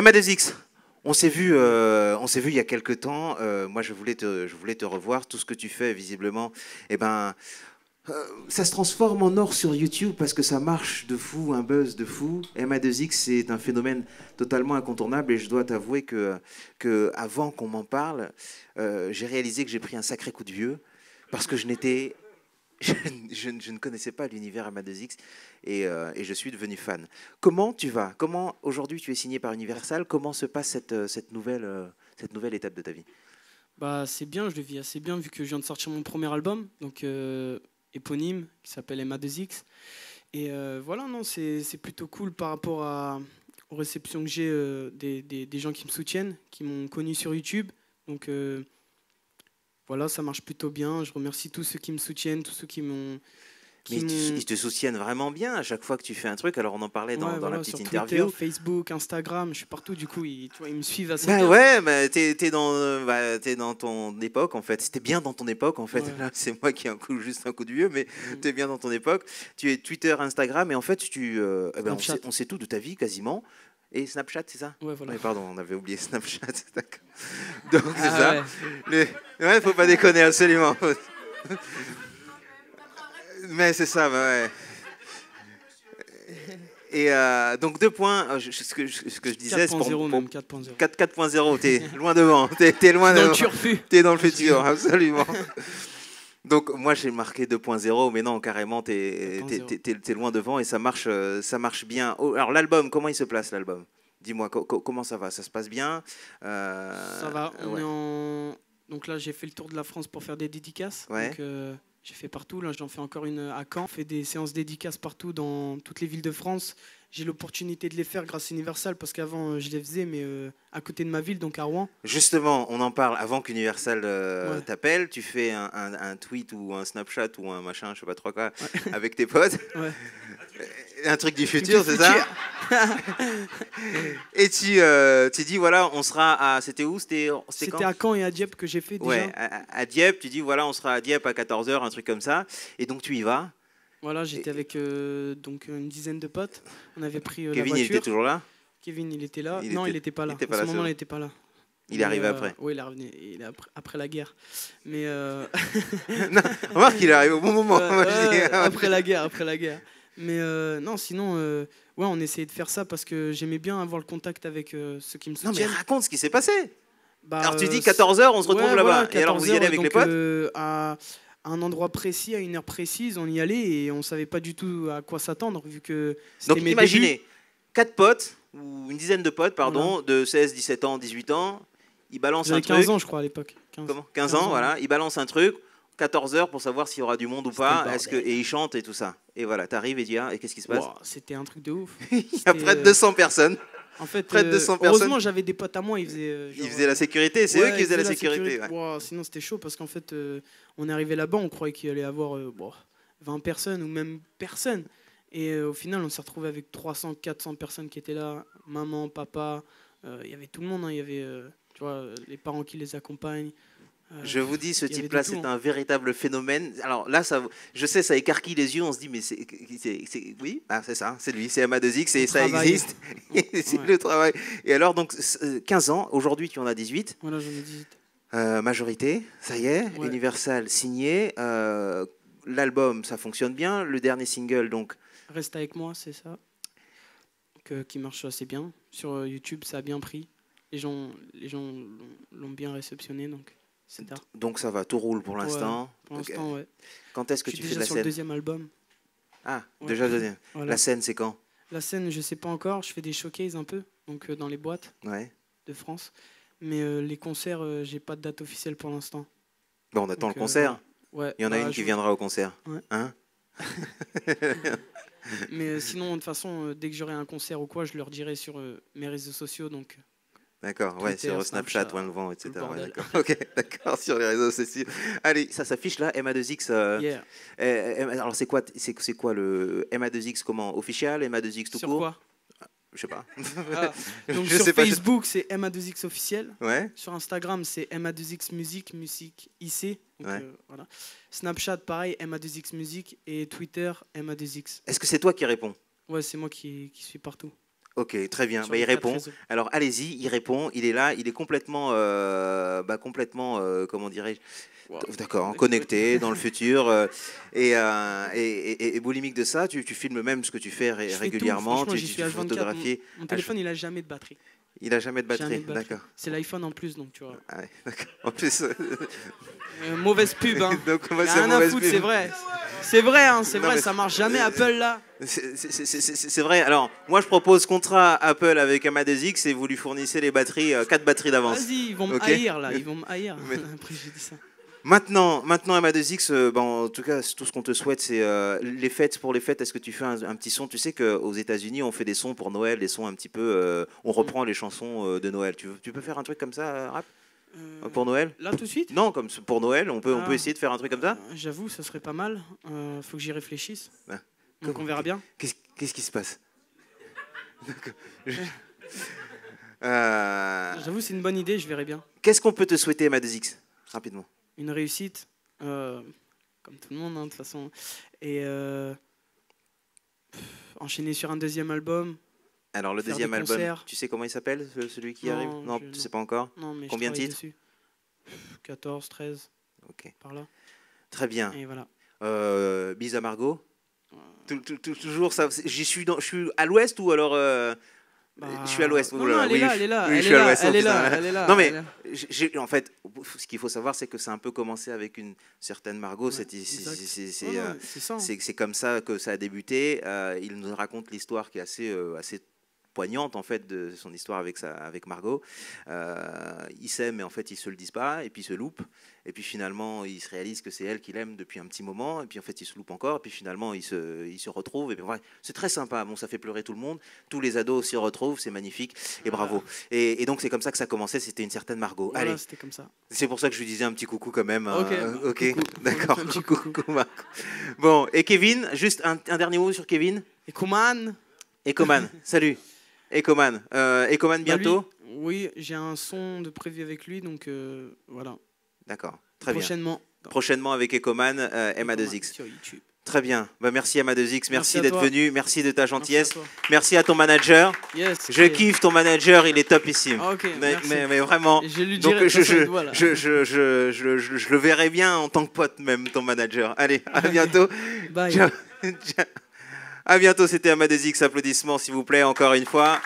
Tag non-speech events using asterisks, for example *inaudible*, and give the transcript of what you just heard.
MA2X, on s'est vu, euh, on s'est vu il y a quelques temps. Euh, moi, je voulais te, revoir. Tout ce que tu fais, visiblement, eh ben, euh, ça se transforme en or sur YouTube parce que ça marche de fou, un buzz de fou. MA2X, c'est un phénomène totalement incontournable et je dois t'avouer que, que avant qu'on m'en parle, j'ai réalisé que j'ai pris un sacré coup de vieux parce que je n'étais je, ne connaissais pas l'univers MA2X et, euh, et je suis devenu fan. Comment tu vas? Comment aujourd'hui tu es signé par Universal? Comment se passe cette, euh, nouvelle, euh, cette nouvelle étape de ta vie? Bah, c'est bien, je le vis assez bien vu que je viens de sortir mon premier album, donc éponyme, qui s'appelle MA2X. Et voilà, non, c'est plutôt cool par rapport à, aux réceptions que j'ai des, des- gens qui me soutiennent, qui m'ont connu sur YouTube. Donc voilà, ça marche plutôt bien. Je remercie tous ceux qui me soutiennent, tous ceux qui m'ont. Mais ils te soutiennent vraiment bien à chaque fois que tu fais un truc. Alors on en parlait dans, Ouais, dans voilà, la petite sur interview. Twitter, Facebook, Instagram, je suis partout. Du coup, ils, tu vois, ils me suivent assez Bah bien. ouais, bah t'es es dans, euh, bah, t'es dans ton époque en fait. C'était bien dans ton époque en fait. Ouais. *laughs* C'est moi qui ai un coup, juste un coup de vieux, mais Mm. t'es bien dans ton époque. Tu es Twitter, Instagram, et en fait, tu, euh, eh ben, on, sait, on sait tout de ta vie quasiment. Et Snapchat, c'est ça? Ouais, voilà. Oui, pardon, on avait oublié Snapchat. *laughs* d'accord. Donc c'est Ah ça. ouais. Les- Ouais, faut pas déconner absolument. Mais c'est ça, bah ouais. Et euh, donc deux points, euh, je- ce que, je- ce que je disais, c'est pour, 4.0 pour- même, 4.0. 4 4.0, t'es loin devant, t'es loin Dans le devant. turfu. T'es dans le futur, absolument. *laughs* Donc moi j'ai marqué 2.0, mais non carrément t'es 4.0. t'es- t'es- t'es loin devant et ça marche, euh, ça marche bien. Oh, alors l'album, comment il se place l'album? Dis-moi co- co- comment ça va? Ça se passe bien? Euh, Ça va, on ouais. est en... Donc là, j'ai fait le tour de la France pour faire des dédicaces. Ouais. Donc, euh, j'ai fait partout. Là, j'en fais encore une à Caen. Je fais des séances dédicaces partout dans toutes les villes de France. J'ai l'opportunité de les faire grâce à Universal parce qu'avant, euh, je les faisais, mais euh, à côté de ma ville, donc à Rouen. Justement, on en parle avant qu'Universal euh, Ouais. t'appelle. Tu fais un, un- un tweet ou un Snapchat ou un machin, je sais pas trop quoi, avec tes potes. *laughs* Ouais. Un truc du futur, c'est ça *laughs* Et tu, euh, tu dis voilà, on sera à. C'était où? C'était à Caen et à Dieppe que j'ai fait déjà. Ouais, à, à Dieppe, tu dis voilà, on sera à Dieppe à 14h, un truc comme ça. Et donc tu y vas? Voilà, j'étais avec euh, donc une dizaine de potes. On avait pris euh, Kevin, la il était toujours là? Kevin, il était là. Il non, était- il n'était pas là. il était pas à ce moment-là, il n'était pas là. Il est arrivé euh, après. Oui, il est revenu. Il est après, après la guerre. Mais euh, *laughs* Remarque qu'il est arrivé au bon moment. Ouais, ouais, après la guerre, après la guerre. Mais non, sinon, ouais, on essayait de faire ça parce que j'aimais bien avoir le contact avec ceux qui me Non, mais soutiennent. raconte ce qui s'est passé. Bah, Alors tu dis 14h, on se retrouve ouais, là-bas. voilà, et alors vous y 14 allez avec donc, les potes? à à un endroit précis, à une heure précise, on y allait et on savait pas du tout à quoi s'attendre vu que Donc mes imaginez, quatre potes, ou une dizaine de potes, pardon, de 16, 17 ans, 18 ans, ils balancent un 15 truc. ans, je crois, à l'époque. 15. Comment 15 15 ans, voilà. Ils balancent un truc, 14 heures pour savoir s'il y aura du monde ou pas. Est-ce que, et ils chantent et tout ça. Et voilà, t'arrives et dis, ah, et qu'est-ce qui se passe Wow, C'était un truc de ouf. *laughs* Il y a près de euh, 200 personnes. En fait, près de euh, 200 personnes. heureusement, j'avais des potes à moi, ils faisaient. euh, Ils genre, faisaient la sécurité, c'est Ouais, eux qui ils faisaient la sécurité. ouais. Sinon, c'était chaud parce qu'en fait, euh, on est arrivé là-bas, on croyait qu'il allait y avoir euh, bon, 20 personnes ou même personne. Et euh, au final, on s'est retrouvé avec 300, 400 personnes qui étaient là. Maman, papa, euh, il y avait tout le monde. hein, Il y avait euh, tu vois, euh, les parents qui les accompagnent. Euh, Je vous dis, ce type-là, c'est un véritable phénomène. Alors là, ça, je sais, ça écarquille les yeux. On se dit, mais c'est, c'est- c'est- oui, ah, c'est ça, c'est lui, c'est MA2X, et On ça existe. *laughs* *laughs* c'est Ouais. le travail. Et alors, donc, euh, 15 ans, aujourd'hui, tu en as 18. Voilà, j'en ai 18. Euh, majorité, ça y est, Ouais. Universal signé. Euh, L'album, ça fonctionne bien. Le dernier single, donc, Reste avec moi, c'est ça. Que, qui marche assez bien. Sur euh, YouTube, ça a bien pris. Les gens les gens l'ont- l'ont bien réceptionné, donc donc ça va, tout roule pour Ouais, l'instant. Pour l'instant, ouais. Quand est-ce que tu fais de la sur le deuxième album. Ah, Ouais. déjà le deuxième. Voilà. La scène, c'est quand? La scène, je sais pas encore. Je fais des showcases un peu, donc euh, dans les boîtes Ouais. de France. Mais euh, les concerts, euh, j'ai pas de date officielle pour l'instant. Bon, on attend Donc, le euh, concert. Ouais. Il y en a bah, une qui viendra au concert. Hein? *laughs* Mais sinon, de toute façon, dès que j'aurai un concert ou quoi, je leur dirai sur mes réseaux sociaux. Donc, D'accord, ouais, sur Snapchat, Snapchat, One le vent, etc. ouais, d'accord, *laughs* ok, d'accord, sur les réseaux sociaux. Allez, ça s'affiche là, MA2X. euh, yeah. euh, euh, alors, c'est quoi, c'est, c'est quoi le MA2X comment Official, MA2X tout Sur court quoi? Je sais pas. Ah, *laughs* Donc Je sur sais Facebook, c'est MA2X officiel. Ouais, Sur Instagram, c'est MA2X Musique, musique IC. Donc, Ouais. euh, voilà. Snapchat, pareil, MA2X Musique. Et Twitter, MA2X. est-ce que c'est toi qui réponds? Ouais, c'est moi qui, qui suis partout. Ok, très bien. Bah, il répond. réseaux. Alors allez-y, il répond, il est là, il est complètement, euh, bah, complètement, euh, comment dirais-je, Wow. d'accord, Connecté. dans le *laughs* futur euh, et, et, et- et boulimique de ça. Tu, tu filmes même ce que tu fais ré- tout, régulièrement, tu, tu, tu H24, photographies. Mon téléphone, il a jamais de batterie. Il a jamais de batterie, d'accord. C'est l'iPhone en plus, donc tu vois. Ah ouais. En plus, mauvaise pub, hein. *laughs* donc moi, Y a c'est rien à mauvaise foutre, pub. c'est vrai. C'est vrai, hein, c'est vrai, ça marche jamais Apple là. C'est- vrai. Alors, moi, je propose contrat Apple avec Amadeus X et vous lui fournissez les batteries, euh, quatre batteries d'avance. Vas-y, ils vont me haïr là, ils vont me haïr. *laughs* Mais- *laughs* Après, j'ai dit ça. Maintenant, maintenant Amadeus X, euh, ben, en tout cas, tout ce qu'on te souhaite, c'est euh, les fêtes. Pour les fêtes, est-ce que tu fais un, un petit son? Tu sais qu'aux États-Unis, on fait des sons pour Noël, des sons un petit peu. euh, on reprend les chansons de Noël. Tu, veux- tu peux faire un truc comme ça, rap? Euh, Pour Noël Là tout de suite? Non, comme pour Noël, on peut, on Ah. peut essayer de faire un truc comme ça? Euh, J'avoue, ça serait pas mal. Euh, faut que j'y réfléchisse. Ah. Donc on verra bien. Qu'est-ce qui se passe? *laughs* *laughs* Euh, J'avoue, c'est une bonne idée, je verrai bien. Qu'est-ce qu'on peut te souhaiter, Amadeus X Rapidement? Une réussite, comme tout le monde, hein, de toute façon. Et enchaîner sur un deuxième album. Alors, le deuxième album, concerts. tu sais comment il s'appelle, ce- celui qui Non, arrive? Non, je- tu sais pas encore Non, mais Combien de titres? dessus. Pff, 14, 13, Ok. par là. Très bien. Et voilà. Euh, bise à Margot Tou- tou- tou- Toujours ça. J'y suis, dans, je suis à l'ouest ou alors euh, je suis à l'ouest. Bah, Non, non, elle oui, est là, je- elle est là. oui, je elle suis est à là, l'ouest, elle est là, putain. elle est là. Non, mais est là. en fait, ce qu'il faut savoir, c'est que c'est un peu commencé avec une certaine Margot. Ouais, ça. hein. c'est comme ça que ça a débuté. Euh, il nous raconte l'histoire qui est assez, euh, assez poignante en fait de son histoire avec, sa, avec Margot. Euh, il s'aime mais en fait ils se le disent pas et puis il se loupe et puis finalement il se réalise que c'est elle qu'il aime depuis un petit moment et puis en fait il se loupe encore et puis finalement il se, il se retrouve et puis, ouais, c'est très sympa. Bon ça fait pleurer tout le monde. Tous les ados s'y retrouvent, c'est magnifique et bravo. Et, et donc c'est comme ça que ça commençait. C'était une certaine Margot. Voilà, Allez, c'était comme ça. c'est pour ça que je lui disais un petit coucou quand même. Ok, euh, ok, coucou. *laughs* d'accord. Un petit Coucou, coucou. Marco. Bon, et Kevin, juste un, un dernier mot sur Kevin? Et Kuman Ecoman, salut. Ecoman, euh, Ecoman bah, lui, bientôt. Oui, j'ai un son de prévu avec lui, donc euh, voilà. D'accord, très bien. Prochainement. Prochainement avec Ecoman, euh, Ecoman M2X. Sur YouTube. Très bien. Bah, merci à M2X, merci, d'être venu, merci de ta Merci à gentillesse, merci à ton manager. Yes. Je kiffe ton manager, il est topissime. Ah, ok, mais, merci. mais, mais vraiment. Je lui dirai le verrai bien en tant que pote même, ton manager. Allez, à *laughs* bientôt. Bye. Ciao. *laughs* Ciao. À bientôt, c'était Amadeus X. Applaudissements, s'il vous plaît, encore une fois.